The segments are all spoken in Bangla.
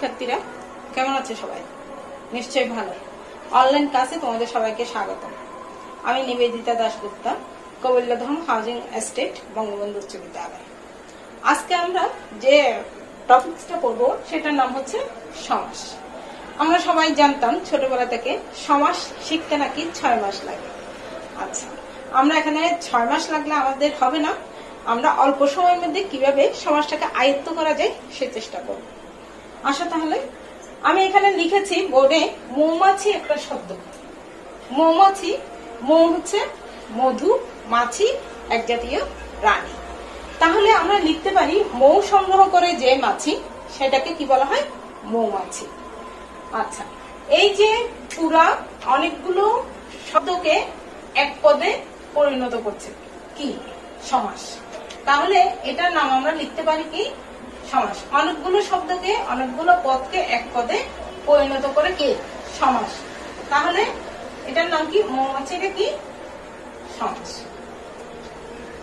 শিক্ষার্থীরা, কেমন আছে সবাই? নিশ্চয়ই ভালো। অনলাইন ক্লাসে তোমাদের সবাইকে স্বাগত আমি নিবেদিতা দাশগুপ্তা কবিল্লাধাম হাউজিং এস্টেট বঙ্গবন্ধু উচ্চ বিদ্যালয়। আজকে আমরা যে টপিকসটা পড়ব, সেটার নাম হচ্ছে সমাস। আমরা সবাই জানতাম ছোটবেলা থেকে সমাস শিখতে নাকি ছয় মাস লাগে। আচ্ছা আমরা এখানে ছয় মাস লাগলে আমাদের হবে না। আমরা অল্প সময়ের মধ্যে কীভাবে সমাজটাকে আয়ত্ত করা যায়, সে চেষ্টা করব। আসা তাহলে। আমি এখানে লিখেছি বোর্ডে মৌমাছি একটা শব্দ। মৌমাছি, মৌ হচ্ছে মধু, মাছি, এক জাতীয় প্রাণী। তাহলে আমরা লিখতে পারি মৌ সংগ্রহ করে যে মাছি, সেটাকে কি বলা হয়? মৌমাছি। আচ্ছা এই যে পুরা অনেকগুলো শব্দকে এক পদে পরিণত করছে। কি? সমাস। তাহলে এটার নাম আমরা লিখতে পারি কি? সমাস। অনেকগুলো শব্দকে, অনেকগুলো পদকে এক পদে পরিণত করে কে? সমাস। তাহলে এটার নাম কি? মৌমাছি মৌমাছিটা কি? সমাস।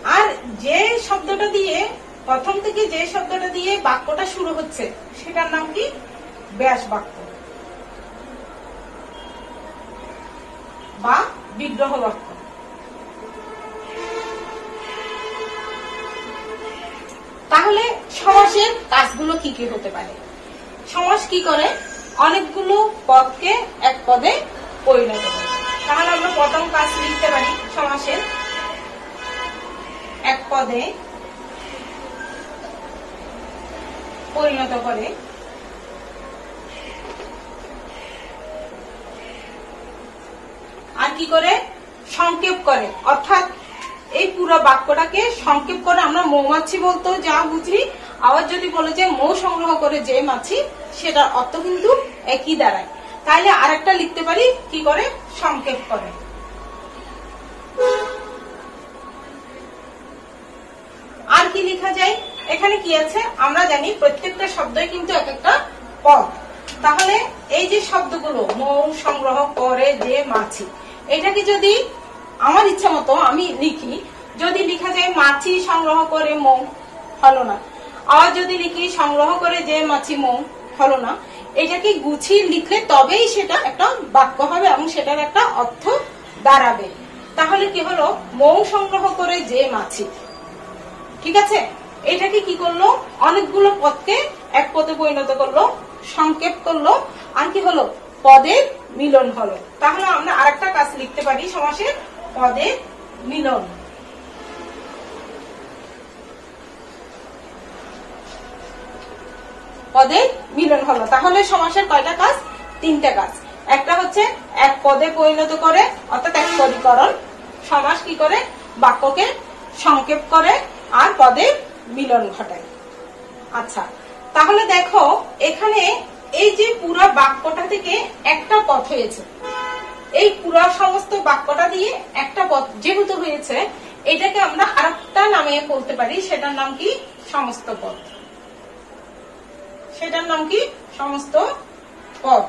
আর যে শব্দটা দিয়ে, প্রথম থেকে যে শব্দটা দিয়ে বাক্যটা শুরু হচ্ছে, সেটার নাম কি? ব্যাস বাক্য। বা বিগ্রহ বাক্য। তাহলে সমাসের কাজগুলো কি কি হতে পারে? সমাস কি করে? অনেকগুলো পদকে এক পদে পরিণত করে তাহলে আমরা প্রথম কাজ লিখতে পারি সমাসের এক পদে পরিণত করে। আর কি করে? সংক্ষেপ করে। অর্থাৎ এই পুরো বাক্যটাকে সংক্ষেপ করে আমরা মৌমাছি বলতো, যা বুঝি। আবার যদি বলে যে মৌ সংগ্রহ করে যে মাছি, সেটার অর্থ কিন্তু একই দাঁড়ায় তাইলে আরেকটা লিখতে পারি, কি করে? সংক্ষেপ করে। আর কি লেখা যায়? এখানে কি আছে? আমরা জানি প্রত্যেকটা শব্দই কিন্তু এক একটা পদ। তাহলে এই যে শব্দগুলো, মৌ সংগ্রহ করে যে মাছি, এটাকে যদি আমার ইচ্ছা মতো, আমি লিখি। যদি লিখা যায়, মাছি সংগ্রহ করে মৌ, হলো না। আবার যদি লিখি, সংগ্রহ করে যে মাছি মৌ, হলো না। এটাকে গুছিয়ে লিখলে তবেই সেটা একটা বাক্য হবে এবং সেটার একটা অর্থ দাঁড়াবে। তাহলে কি হলো? মৌ সংগ্রহ করে যে মাছি। ঠিক আছে? এটাকে কি করল? অনেকগুলো পদকে এক পদে পরিণত করল, সংক্ষেপ করল, আর কি হলো? পদের মিলন হলো। তাহলে আমরা আরেকটা কাজ লিখতে পারি সমাসের পদের মিলন। পদের মিলন হলো। তাহলে সমাসের কয়টা কাজ? তিনটা কাজ। একটা হচ্ছে এক পদে পরিণত করে, অর্থাৎ এক পদীকরণ। সমাস কি করে? বাক্যকে সংক্ষেপ করে আর পদের মিলন ঘটায়। আচ্ছা তাহলে দেখো, এখানে এই যে পুরো বাক্যটা থেকে একটা পথ হয়েছে। এই পুরা সমস্ত বাক্যটা দিয়ে একটা পথ যেহেতু হয়েছে, এটাকে আমরা আরেকটা নামে বলতে পারি, সেটার নাম কি? সমস্ত পথ। সেটার নাম কি? সমস্ত পদ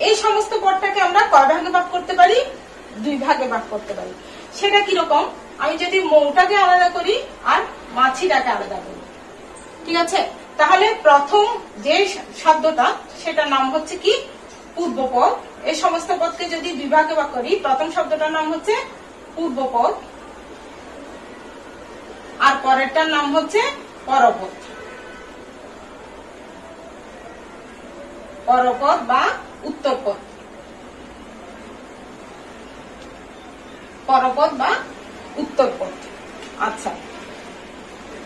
এই সমস্ত পদটাকে আমরা কয় ভাগে ভাগ করতে পারি? দুই ভাগে ভাগ করতে পারি। সেটা কীরকম? আমি যদি মৌটাকে আলাদা করি আর মাছিটাকে আলাদা করি। ঠিক আছে? তাহলে প্রথম যে শব্দটা, সেটার নাম হচ্ছে কি? পূর্বপদ। এই সমস্ত পদকে যদি দুই ভাগে ভাগ করি, প্রথম শব্দটার নাম হচ্ছে পূর্বপদ। আর পরেরটার নাম হচ্ছে পরপদ। পরপদ বা উত্তরপদ। পরপদ বা উত্তরপদ। আচ্ছা।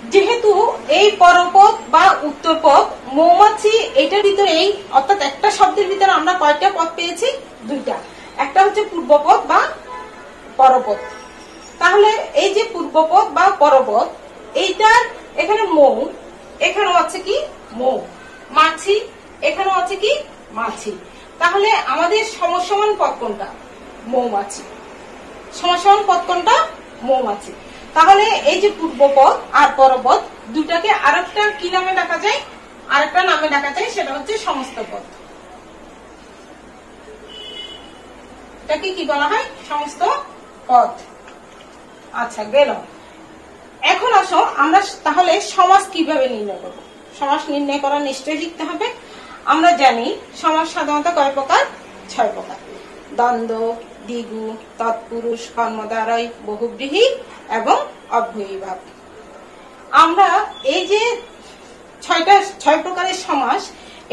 যেহেতু এই পরপদ বা উত্তরপদ মৌমাছি এটার ভিতরেই, অর্থাৎ একটা শব্দের ভিতরে আমরা কয়টা পদ পেয়েছি? দুইটা। একটা হচ্ছে পূর্বপদ বা পরপদ তাহলে এই যে পূর্বপদ বা পরপদ এইটার এখানে মৌ, এখানেও আছে কি? মৌ। মাছি, এখানেও আছে কি? মাছি। তাহলে আমাদের সমসমান পদ কোনটা? মৌমাছি। সমসমান পদ কোনটা? মৌমাছি। তাহলে এই যে পূর্ব পূর্বপদ আর পরপদ দুটাকে আরেকটা কি নামে ডাকা যায়? আরেকটা নামে ডাকা যায়, সেটা হচ্ছে সমস্ত পদ এটাকে কি বলা হয়? সমস্ত পদ আচ্ছা গেল। এখন আসো, আমরা তাহলে সমাজ কীভাবে নির্ণয় করব? সমাজ নির্ণয় করা নিশ্চয়ই লিখতে হবে। আমরা জানি সমাজ সাধারণত কয় প্রকার? ছয় প্রকার। দ্বন্দ্ব দ্বিগু তৎপুরুষ কর্মদ্বারয় বহুব্রীহি এবং অব্যয়ীভাব। আমরা এই যে ছয়টা, ছয় প্রকারের সমাস,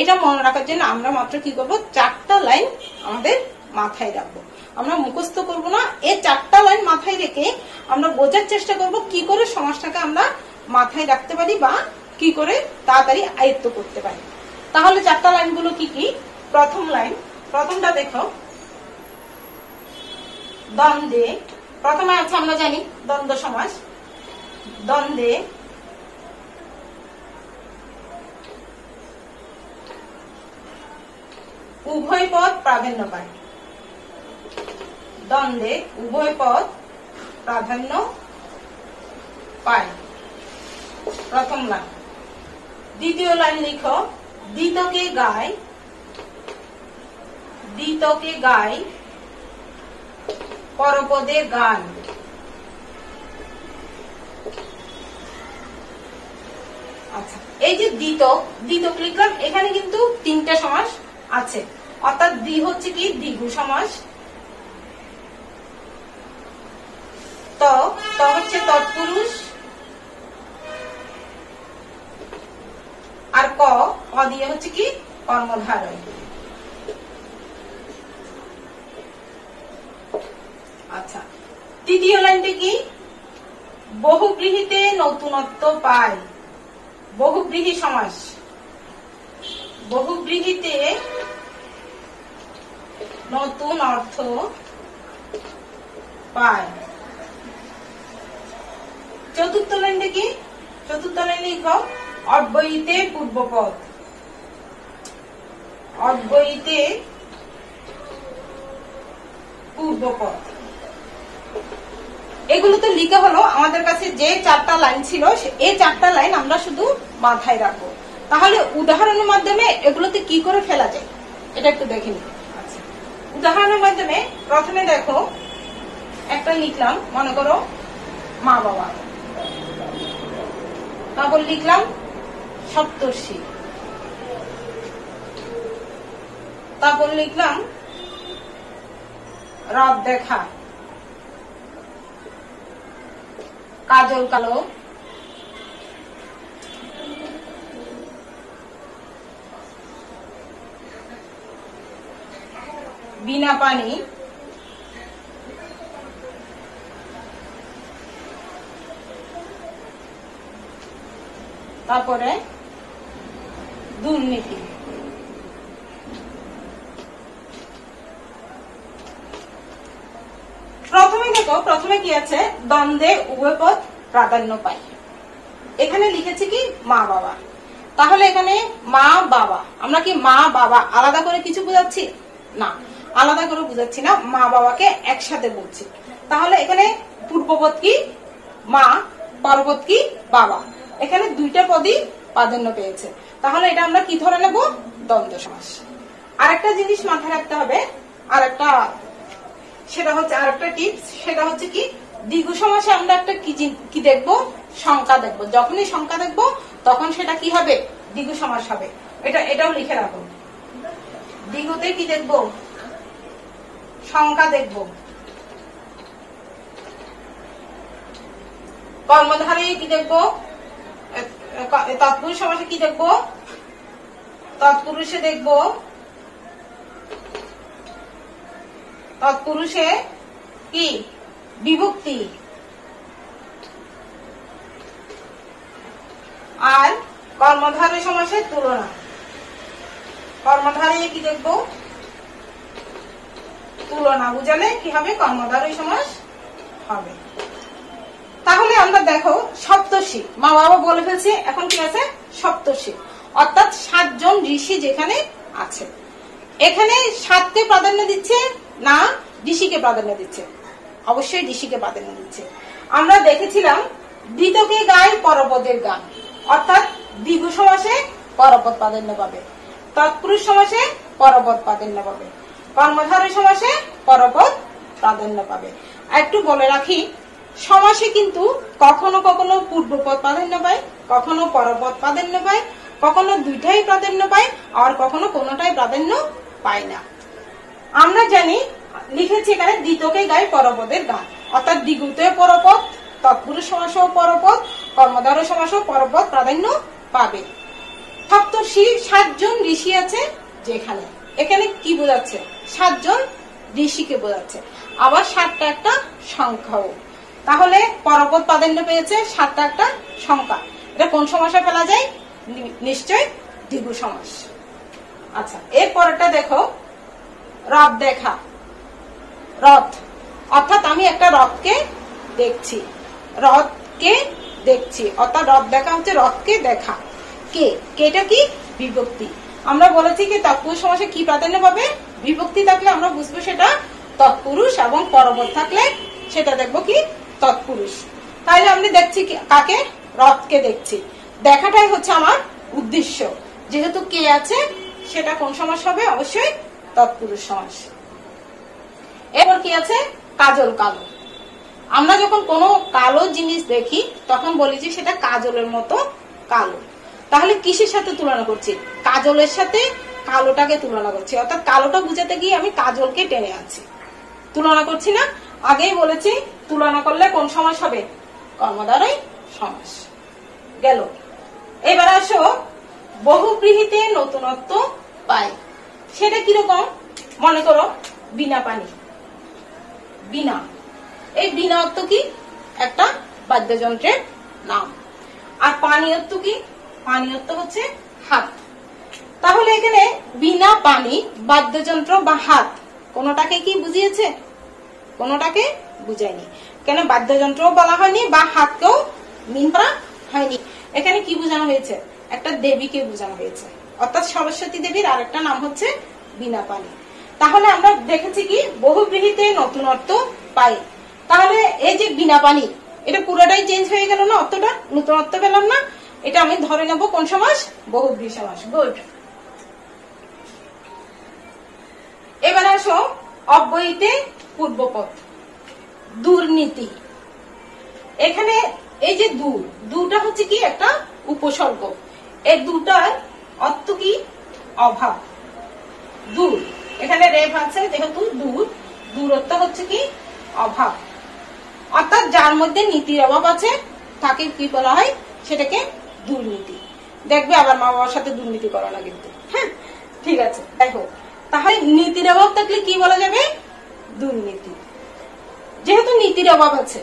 এটা মনে রাখার জন্য আমরা মাত্র কি করব? চারটা লাইন আমাদের মাথায় রাখব। আমরা মুখস্থ করব না, এই চারটা লাইন মাথায় রেখে আমরা বোঝার চেষ্টা করব কি করে সমাজটাকে আমরা মাথায় রাখতে পারি বা কি করে তাড়াতাড়ি আয়ত্ত করতে পারি। তাহলে চারটা লাইনগুলো কি কি? প্রথম লাইন, প্রথমটা দেখো। দ্বন্দ্বে, প্রথমে আছে আমরা জানি দ্বন্দ্ব সমাজ। দ্বন্দ্বে উভয় পদ প্রাধান্য পায়। দ্বন্দ্বে উভয় পদ প্রাধান্য পায়। প্রথম লাইন। দ্বিতীয় লাইন লিখো, দ্বিতকে গায় দ্বিতকে গায় পরপদে গান। আচ্ছা এই যে দ্বিতক দ্বিতক লিখলাম এখানে কিন্তু তিনটা সমাস আছে। অর্থাৎ দ্বি হচ্ছে কি? দ্বিগু সমাস। ত হচ্ছে তৎপুরুষ। আর ক ক দিয়ে হচ্ছে কি? কর্মধারয়। আচ্ছা তৃতীয় লাইনটি কি? বহুগৃহীতে নতুনত্ব পায় বহুব্রীহি সমাস বহুব্রীহিতে নতুন অর্থ পায় চতুর্থ লাইনটা কি? চতুর্থ লাইনে লিখ, অদ্বৈতে পূর্বপদ। অদ্বৈতে পূর্বপদ। এগুলো লিখে হলো আমাদের কাছে যে চারটা লাইন ছিল এই চারটা লাইন আমরা শুধু মাথায় রাখব। তাহলে উদাহরণের মাধ্যমে এগুলোতে কি করে ফেলা যায়? এটা একটু দেখে আচ্ছা। উদাহরণের মাধ্যমে প্রথমে দেখো, একটা লিখলাম, মনে করো, মা বাবা। তারপর লিখলাম, সপ্তর্ষি। তারপর লিখলাম, রাত দেখা। কাজল কালো। বিনা পানি। তারপরে দুর্নীতি। দেখো প্রথমে কি আছে? দ্বন্দ্বে উভয় পদ প্রাধান্য পায়। এখানে লিখেছে কি? মা, বাবা। তাহলে এখানে মা, বাবা। আমরা কি মা, বাবা আলাদা করে কিছু বোঝাচ্ছি? না, আলাদা করে বুঝাচ্ছি না। মা, বাবাকে একসাথে বলছি। তাহলে এখানে পূর্বপদ কি? মা, পরপদ কি? বাবা। এখানে দুইটা পদই প্রাধান্য পেয়েছে। তাহলে এটা আমরা কি ধরে নেব? দ্বন্দ্ব সমাস। আরেকটা জিনিস মাথায় রাখতে হবে। আরেকটা সেটা হচ্ছে আরেকটা টিপস সেটা হচ্ছে কি দ্বিগু সমাসে আমরা একটা কি কি দেখব? সংখ্যা দেখব। যখনই সংখ্যা দেখব, তখন সেটা কি হবে? দ্বিগু সমাস হবে। এটা, এটাও লিখে রাখুন দ্বিগুতে কি দেখব? সংখ্যা দেখব। কর্মধারে কি দেখব? তৎপুরুষ সমাসে কি দেখব? তৎপুরুষে দেখব তৎপুরুষে কি? বিভক্তি। আর কর্মধারয় সমাসের তুলনা। কর্মধারে কি দেখব? তুলনা। বুঝালে কি হবে? কর্মধারয় সমাস হবে। তাহলে আমরা দেখো সপ্তর্ষি। মা বাবা বলে ফেলছি, এখন কি আছে? সপ্তর্ষি। অর্থাৎ সাতজন ঋষি যেখানে আছে। এখানে সাতকে প্রাধান্য দিচ্ছে না ঋষিকে প্রাধান্য দিচ্ছে। অবশ্যই ঋষিকে প্রাধান্য দিচ্ছে। আমরা দেখেছিলাম দ্বিতকে গায় পরপদের গান। অর্থাৎ দ্বিগু সমাসে পরপদ প্রাধান্য পাবে। তৎপুরুষ সমাসে পরপদ প্রাধান্য পাবে। কর্মধারয় সমাসে পরপদ প্রাধান্য পাবে। একটু বলে রাখি, সমাসে কিন্তু কখনো কখনো পূর্বপদ প্রাধান্য পায়, কখনো পরপদ প্রাধান্য পায়, কখনো দুইটাই প্রাধান্য পায়, আর কখনো কোনোটাই প্রাধান্য পায় না। আমরা জানি, লিখেছি এখানে দ্বিতকে গায় পরপদের গান। অর্থাৎ দ্বিগুতে পরপদ, তৎপুরুষ সমাসও পরপদ কর্মধার সমাসও পরপদ প্রাধান্য পাবে। সপ্তর্ষি সাতজন ঋষি আছে যেখানে। এখানে কি বোঝাচ্ছে? সাতজন ঋষিকে বোঝাচ্ছে। আবার সাতটা একটা সংখ্যাও। তাহলে পরপদ প্রাধান্য পেয়েছে, সাতটা একটা সংখ্যা। এটা কোন সমাসে ফেলা যায়? নিশ্চয় দ্বিগু সমাস। আচ্ছা এরপরটা দেখো। রথ দেখা। রথ। অর্থাৎ আমি একটা রথকে দেখছি। রথকে দেখছি। অর্থাৎ রথ দেখা হচ্ছে রথকে দেখা। কে? কেটা কি? বিভক্তি। আমরা বলেছি কি তৎপুরুষ সমাসে কি প্রাধান্য পাবে? বিভক্তি থাকলে আমরা বুঝব সেটা তৎপুরুষ এবং পরবর্ত থাকলে সেটা দেখব কি? তৎপুরুষ। তাহলে আমি দেখছি কাকে? রথকে দেখছি। দেখাটাই হচ্ছে আমার উদ্দেশ্য। যেহেতু কে আছে, সেটা কোন সমাস হবে? অবশ্যই তৎপুরুষ সমাস। এরপর কি আছে? কাজল কালো। আমরা যখন কোনো কালো জিনিস দেখি, তখন বলি যে সেটা কাজলের মতো কালো। তাহলে কিসের সাথে তুলনা করছি? কাজলের সাথে কালোটাকে তুলনা করছি। অর্থাৎ কালোটা বুঝাতে গিয়ে আমি কাজলকে টেনে আছি তুলনা করছি না? আগেই বলেছি, তুলনা করলে কোন সমাস হবে? কর্মদ্বারাই সমাস। গেল। এবার আসো, বহুগৃহীতে নতুনত্ব পাই। সেটা কীরকম? মনে করো, বিনা পানি। বিনা। এই বিনা অর্থ কি? একটা বাদ্যযন্ত্রের নাম। আর পানি অর্থ কি? পানি অর্থ হচ্ছে হাত। তাহলে এখানে বিনা পানি, বাদ্যযন্ত্র বা হাত, কোনোটাকে কি বুঝিয়েছে? কোনোটাকে বুঝায়নি। কেন বাদ্যযন্ত্রও বলা হয়নি বা হাতকেও মিন করা হয়নি? এখানে কি বোঝানো হয়েছে? একটা দেবীকে বোঝানো হয়েছে। অর্থাৎ সরস্বতী দেবীর আরেকটা নাম হচ্ছে বিনা পানি তাহলে আমরা দেখেছি কি বহুব্রীহিতে নতুনত্ব পাই। তাহলে এই যে বিনা পানি এটা পুরোটাই চেঞ্জ হয়ে গেল না অর্থটা? নতুনত্ব পেলাম না? এটা আমি ধরে নেব কোন সমাস? বহুব্রী সমাস। গুড এবার আসো অব্যয়ীতে পূর্বপদ দুর্নীতি। এখানে এই যে দূর দুটা হচ্ছে কি? একটা উপসর্গ। এই দুটার অর্থ অভাব। দূর। এখানে রেফ আছে, যেহেতু দূর, দূরত্ব হচ্ছে কি? অভাব। অর্থাৎ যার মধ্যে নীতির অভাব আছে, তাকে কি বলা হয়? সেটাকে দুর্নীতি। দেখবে আবার মা বাবার সাথে দুর্নীতি করো না কিন্তু। হ্যাঁ? ঠিক আছে দেখো তাহলে নীতির অভাব থাকলে কি বলা যাবে? দুর্নীতি। যেহেতু নীতির অভাব আছে,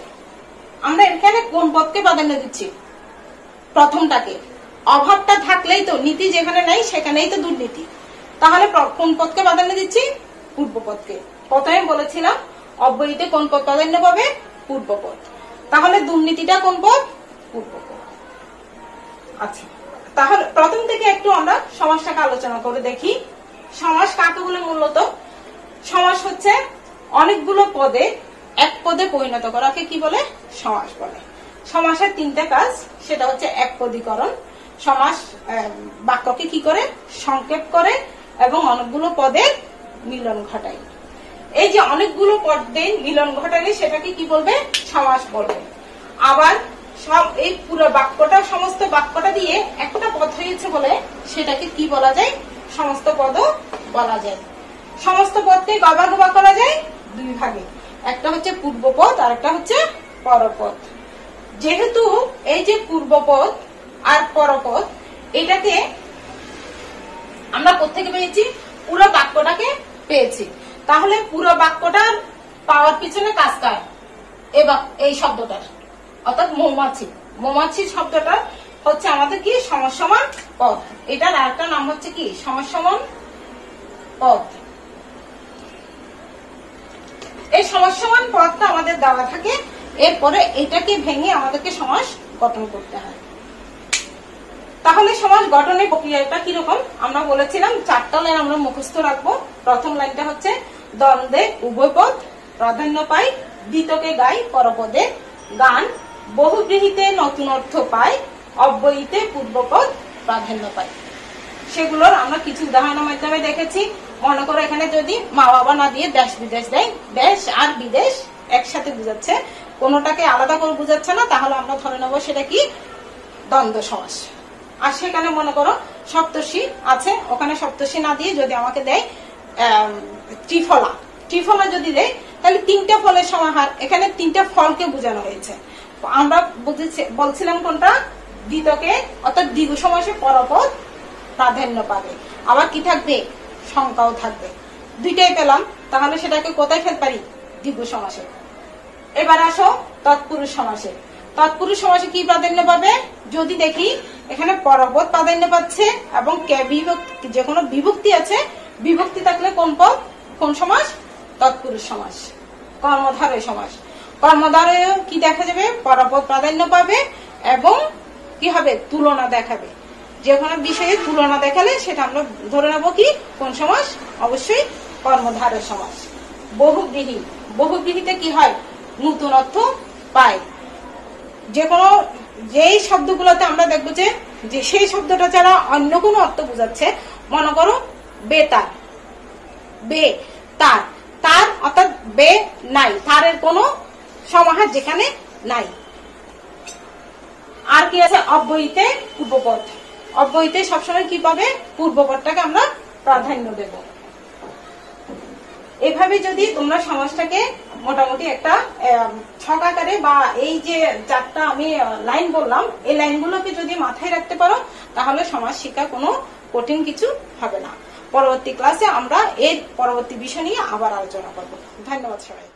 আমরা এখানে কোন পদকে প্রাধান্য দিচ্ছি? প্রথমটাকে। অভাবটা থাকলেই তো, নীতি যেখানে নাই সেখানেই তো দুর্নীতি। তাহলে কোন পদকে প্রাধান্য দিচ্ছি? পূর্ব পদকে। প্রথমে বলেছিলাম, অব্যয়ীতে কোন পদ প্রাধান্য পাবে? পূর্ব পদ। তাহলে দুর্নীতিটা কোন পদ? পূর্ব পদ। আচ্ছা তাহলে প্রথম থেকে একটু আমরা সমাজটাকে আলোচনা করে দেখি। সমাজ কাকে বলে মূলত? সমাজ হচ্ছে অনেকগুলো পদে এক পদে পরিণত করাকে কি বলে? সমাস বলে। সমাসের তিনটা কাজ, সেটা হচ্ছে এক পদীকরণ সমাস বাক্যকে কি করে? সংক্ষেপ করে এবং অনেকগুলো পদের মিলন ঘটায়। এই যে অনেকগুলো পদের মিলন ঘটালে সেটাকে কি বলবে? সমাস বলবে। আবার এই পুরো বাক্যটা, সমস্ত বাক্যটা দিয়ে একটা পদ হয়েছে বলে সেটাকে কি বলা যায়? সমস্ত পদও বলা যায়। সমস্ত পদকে ভাগ করা যায় দুই ভাগে। একটা হচ্ছে পূর্বপদ আর একটা হচ্ছে পরপদ। যেহেতু এই যে পূর্বপদ আর পরপদ এটাকে আমরা কোথেকে পেয়েছি? পুরো বাক্যটাকে পেয়েছি। তাহলে পুরো বাক্যটার পাওয়ার পিছনে কাজ এবার এই শব্দটার। অর্থাৎ মৌমাছি। মৌমাছি শব্দটা হচ্ছে আমাদের কি? সমসমান পদ এটার আরেকটা নাম হচ্ছে কি? সমসমান পদ এই সমসমান পদটা আমাদের দেওয়া থাকে। এরপরে এটাকে ভেঙে আমাদেরকে সমাস গঠন করতে হয়। তাহলে সমাজ গঠনের প্রক্রিয়াটা কীরকম? আমরা বলেছিলাম চারটা লাইন আমরা মুখস্থ রাখব। প্রথম লাইনটা হচ্ছে, দ্বন্দ্বে উভয় পদ, প্রাধান্য পাই দ্বিতকে গাই পরপদে গান। বহুগৃহীতে নতুন অর্থ পায়, অব্যয়ীতে পূর্বপদ প্রাধান্য পায়। সেগুলোর আমরা কিছু উদাহরণের মাধ্যমে দেখেছি। মনে করো এখানে যদি মা বাবা না দিয়ে দেশ বিদেশ দেয়, দেশ আর বিদেশ একসাথে বুঝাচ্ছে, কোনোটাকে আলাদা করে বুঝাচ্ছে না, তাহলে আমরা ধরে নেব সেটা কি? দ্বন্দ্ব সমাস। আর সেখানে মনে করো সপ্তর্ষি আছে, ওখানে সপ্তর্ষি না দিয়ে যদি আমাকে দেয় ত্রিফলা। ত্রিফলা যদি দেয়, তাহলে তিনটা ফলের সমাহার। এখানে তিনটা ফলকে বোঝানো হয়েছে। আমরা বলছিলাম কোনটা? দ্বিতকে অর্থাৎ দ্বিগ সমাসে পরপদ প্রাধান্য পাবে। আবার কি থাকবে? সংখ্যাও থাকবে। দুইটাই পেলাম, তাহলে সেটাকে কোথায় ফেলতে পারি? দ্বিগ সমাসে। এবার আসো তৎপুরুষ সমাসে। তৎপুরুষ সমাসে কি প্রাধান্য পাবে? যদি দেখি, এখানে পরপদ প্রাধান্য পাচ্ছে এবং যে কোনো বিভক্তি আছে, বিভক্তি থাকলে কোন পদ? কোন সমাস? তৎপুরুষ সমাস। কর্মধারয় সমাস। কর্মধারয় কি দেখা যাবে? পরপদ প্রাধান্য পাবে এবং কি হবে? তুলনা দেখাবে। যে কোনো বিষয়ে তুলনা দেখালে সেটা আমরা ধরে নেব কি? কোন সমাস? অবশ্যই কর্মধারয় সমাস। বহুব্রীহি বহুব্রীহিতে কি হয়? নতুন অর্থ পায়। যে কোনো যেই শব্দগুলোতে আমরা দেখব যে যে সেই শব্দটা ছাড়া অন্য কোনো অর্থ বোঝাচ্ছে, মনে করো, বেতার। বে, তার। তার অর্থাৎ বে নাই। তারের কোনো সমাহার যেখানে নাই। আর কি আছে? অব্যয়ীতে পূর্বপদ। অব্যয়ীতে সবসময় কি পাবে? পূর্বপদটাকে আমরা প্রাধান্য দেব। এভাবে যদি তোমরা সমাজটাকে মোটামুটি একটা ছকাকারে বা এই যে চারটা আমি লাইন বললাম, এই লাইনগুলোকে যদি মাথায় রাখতে পারো, তাহলে সমাজ শিক্ষা কোনো কঠিন কিছু হবে না। পরবর্তী ক্লাসে আমরা এর পরবর্তী বিষয় নিয়ে আবার আলোচনা করব। ধন্যবাদ সবাই